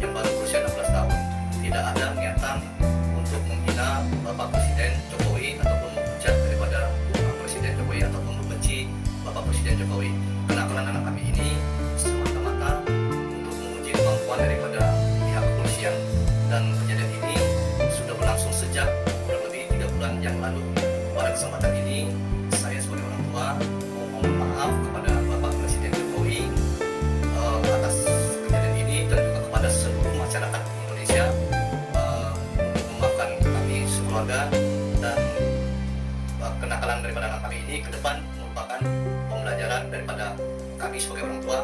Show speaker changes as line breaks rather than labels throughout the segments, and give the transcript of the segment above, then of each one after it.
yang
baru berusia 16 tahun. Tidak ada niatan untuk menghina Bapak Presiden Jokowi ataupun menghujat daripada Bapak Presiden Jokowi ataupun membenci Bapak Presiden Jokowi. Kenakalan anak kami ini semata-mata untuk menguji kemampuan daripada pihak kepolisian dan kejadian ini sudah berlangsung sejak kurang lebih tiga bulan yang lalu. Pada kesempatan ini, kami sekeluarga dan eh, kenakalan daripada anak kami ini ke depan merupakan pembelajaran daripada kami sebagai orang tua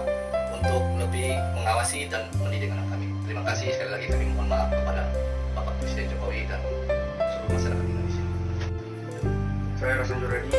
untuk lebih mengawasi dan mendidik anak kami. Terima kasih sekali lagi kami mohon maaf kepada Bapak Presiden Jokowi dan seluruh masyarakat Indonesia.
Saya Rasul Juredi,